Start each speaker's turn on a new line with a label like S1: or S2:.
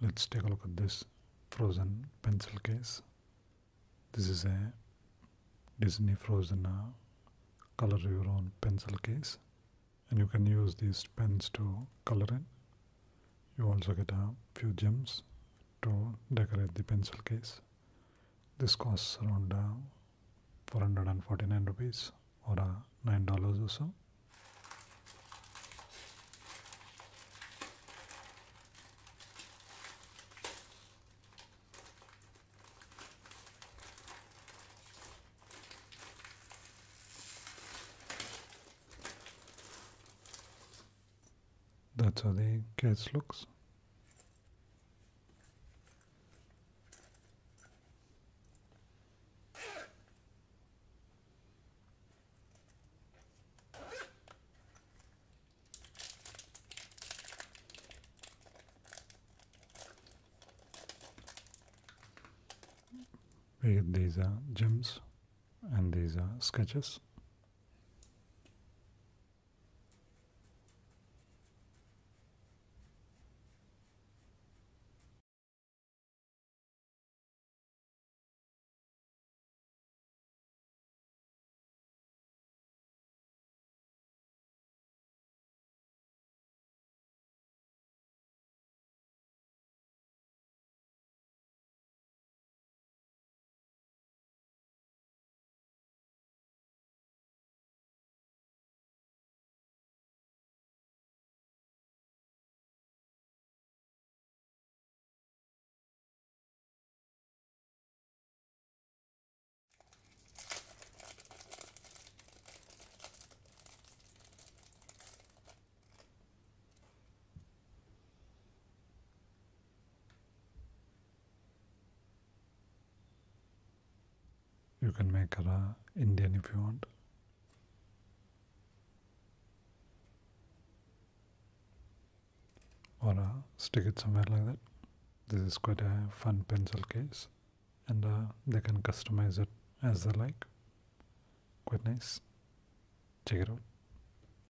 S1: let's take a look at this frozen pencil case. This is a disney frozen uh, color your own pencil case. And you can use these pens to color in you also get a few gems to decorate the pencil case. This costs around uh, 449 rupees or uh, nine dollars or so That's how the case looks. These are gems and these are sketches. You can make her a Indian if you want. Or uh, stick it somewhere like that. This is quite a fun pencil case and uh, they can customize it as they like. Quite nice. Check it out.